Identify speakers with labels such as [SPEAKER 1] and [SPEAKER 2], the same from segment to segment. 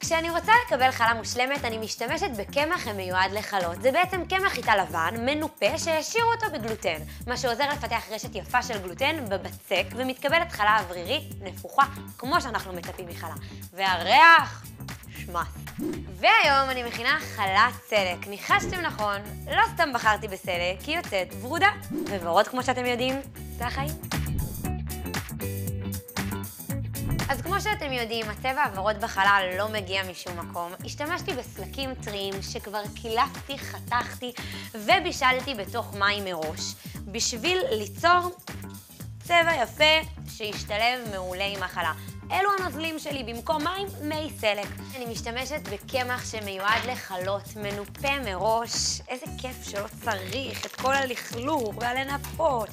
[SPEAKER 1] כשאני רוצה לקבל חלה מושלמת, אני משתמשת בקמח המיועד לחלות. זה בעצם קמח חיטה לבן, מנופה, שהשאירו אותו בגלוטן, מה שעוזר לפתח רשת יפה של גלוטן בבצק, ומתקבלת חלה אוורירית, נפוחה, כמו שאנחנו מצפים מחלה. והריח, שמאס. והיום אני מכינה חלת סלק. ניחשתם נכון, לא סתם בחרתי בסלק, כי יוצאת ורודה. וורוד, כמו שאתם יודעים, זה החיים. אז כמו שאתם יודעים, הצבע הוורוד בחלל לא מגיע משום מקום. השתמשתי בסלקים טריים שכבר קילפתי, חתכתי ובישלתי בתוך מים מראש, בשביל ליצור צבע יפה שישתלב מעולה עם החלה. אלו הנוזלים שלי, במקום מים, מי סלק. אני משתמשת בקמח שמיועד לחלות, מנופה מראש. איזה כיף שלא צריך את כל הלכלוך והלנפות.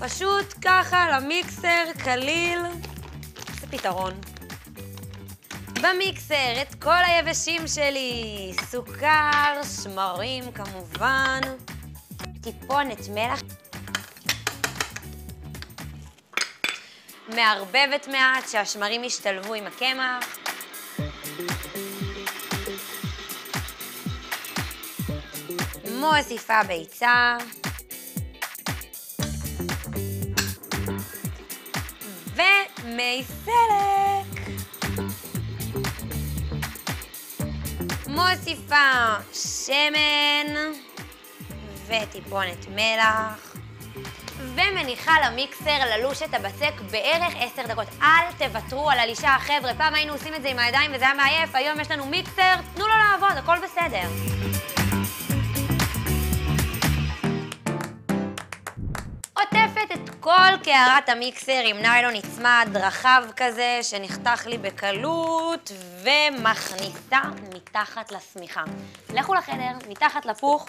[SPEAKER 1] פשוט ככה למיקסר, קליל. פתרון. במיקסר את כל היבשים שלי, סוכר, שמרים כמובן, טיפונת מלח. מערבבת מעט שהשמרים ישתלבו עם הקמח. מוסיפה ביצה. ומי סלק. מוסיפה שמן וטיפונת מלח. ומניחה למיקסר ללוש את הבצק בערך עשר דקות. אל תוותרו על הלישה, חבר'ה. פעם היינו עושים את זה עם הידיים וזה היה מעייף, היום יש לנו מיקסר, תנו לו לעבוד, הכל בסדר. כל קערת המיקסר עם ניילון נצמד רחב כזה, שנחתך לי בקלות, ומכניסה מתחת לשמיכה. לכו לחדר, מתחת לפוך,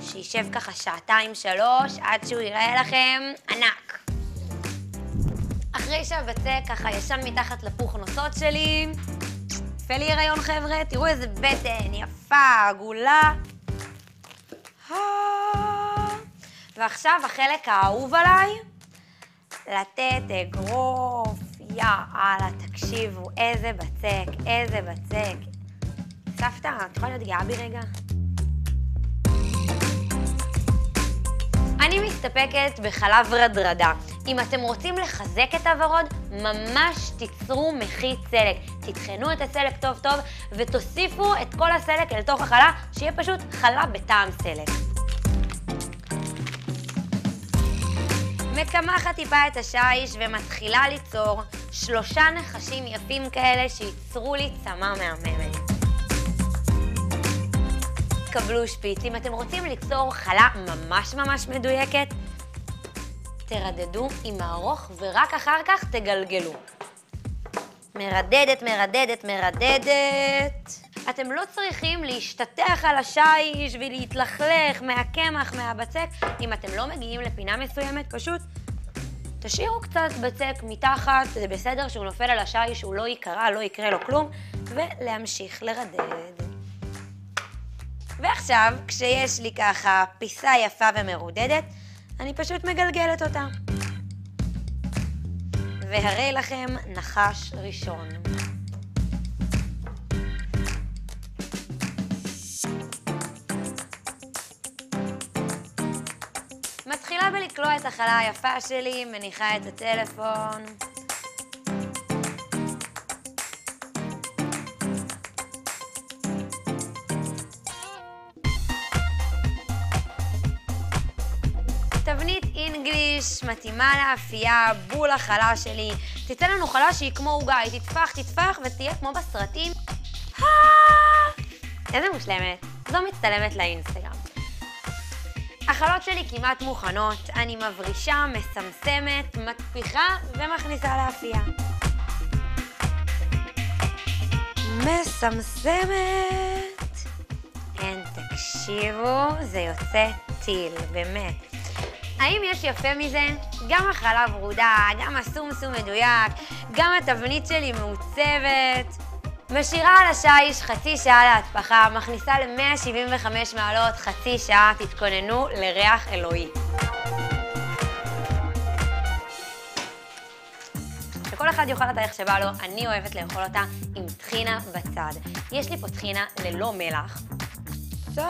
[SPEAKER 1] שישב ככה שעתיים-שלוש, עד שהוא יראה לכם ענק. אחרי שהבצק ככה ישן מתחת לפוך נוצות שלי, יפה לי הריון חבר'ה, תראו איזה בטן יפה, עגולה. ועכשיו החלק האהוב עליי, לתת אגרוף, יאללה, תקשיבו, איזה בצק, איזה בצק. סבתא, את יכולה להיות גאה בי רגע? אני מסתפקת בחלב רדרדה. אם אתם רוצים לחזק את הוורוד, ממש תיצרו מחיץ סלק. תטחנו את הסלק טוב טוב ותוסיפו את כל הסלק אל תוך החלה, שיהיה פשוט חלה בטעם סלק. מקמחת טיפה את השיש ומתחילה ליצור שלושה נחשים יפים כאלה שייצרו לי צמא מהממת. קבלו שפיץ. אם אתם רוצים ליצור חלה ממש ממש מדויקת, תרדדו עם הארוך ורק אחר כך תגלגלו. מרדדת, מרדדת, מרדדת. אתם לא צריכים להשתטח על השיש ולהתלכלך מהקמח, מהבצק. אם אתם לא מגיעים לפינה מסוימת, פשוט תשאירו קצת בצק מתחת, זה בסדר שהוא נופל על השיש, הוא לא ייקרע, לא יקרה לו כלום, ולהמשיך לרדד. ועכשיו, כשיש לי ככה פיסה יפה ומרודדת, אני פשוט מגלגלת אותה. והרי לכם נחש ראשון. בלקלוע את החלה היפה שלי, מניחה את הטלפון. תבנית אינגליש מתאימה לאפייה, בול החלה שלי. תצא לנו חלה שהיא כמו עוגה, היא תטפח, תטפח ותהיה כמו בסרטים. איזה מושלמת. זו מצטלמת לאינסטגרם. החלות שלי כמעט מוכנות, אני מברישה, מסמסמת, מטפיחה ומכניסה לאפייה. מסמסמת. אין, תקשיבו, זה יוצא טיל, באמת. האם יש יפה מזה? גם החלב ורודה, גם הסומסום מדויק, גם התבנית שלי מעוצבת. משאירה על השיש חצי שעה להתפחה, מכניסה ל-175 מעלות חצי שעה, תתכוננו לריח אלוהי. שכל כל אחד יאכל אותה איך שבא לו, אני אוהבת לאכול אותה עם טחינה בצד. יש לי פה טחינה ללא מלח. קצת...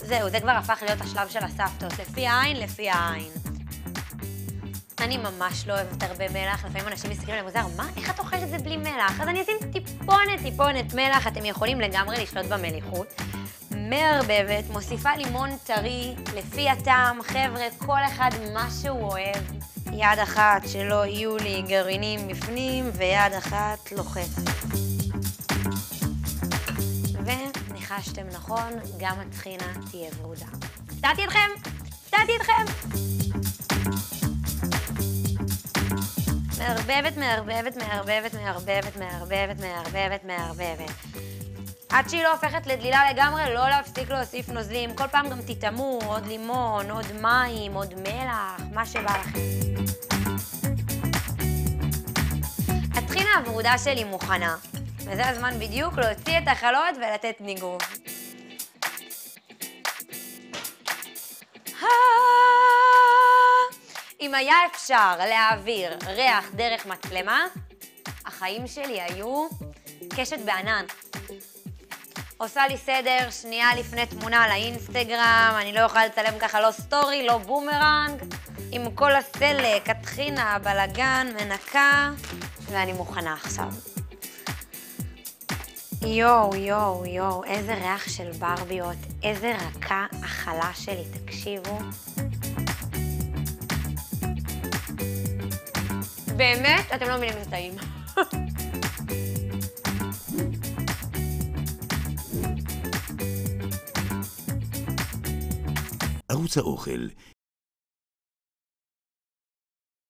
[SPEAKER 1] זהו, זה כבר הפך להיות השלב של הסבתות, לפי העין, לפי העין. אני ממש לא אוהבת הרבה מלח, לפעמים אנשים מסתכלים עליי מוזר, מה, איך את אוכלת את זה בלי מלח? אז אני אשים טיפונת טיפונת מלח, אתם יכולים לגמרי לשלוט במליחות. מערבבת, מוסיפה לימון טרי, לפי הטעם, חבר'ה, כל אחד מה שהוא אוהב. יד אחת שלא יהיו לי גרעינים בפנים, ויד אחת לוחצת. וניחשתם נכון, גם הטחינה תהיה ורודה. הפתעתי אתכם? הפתעתי אתכם! מערבבת, מערבבת, מערבבת, מערבבת, מערבבת, מערבבת, מערבבת. עד שהיא לא הופכת לדלילה לגמרי, לא להפסיק להוסיף נוזלים. כל פעם גם תטעמו עוד לימון, עוד מים, עוד מלח, מה שבא לכם. הטחינה הוורודה שלי מוכנה, וזה הזמן בדיוק להוציא את החלות ולתת ניגוב. אם היה אפשר להעביר ריח דרך מצלמה, החיים שלי היו קשת בענן. עושה לי סדר שנייה לפני תמונה לאינסטגרם, אני לא יכולה לצלם ככה לא story, לא בומרנג, עם כל הסלק, הטחינה, הבלגן, מנקה, ואני מוכנה עכשיו. יואו, יואו, יואו, איזה ריח של ברביות, איזה רכה החלה שלי, תקשיבו. באמת, אתם לא מבינים איזה טעים.
[SPEAKER 2] ערוץ האוכל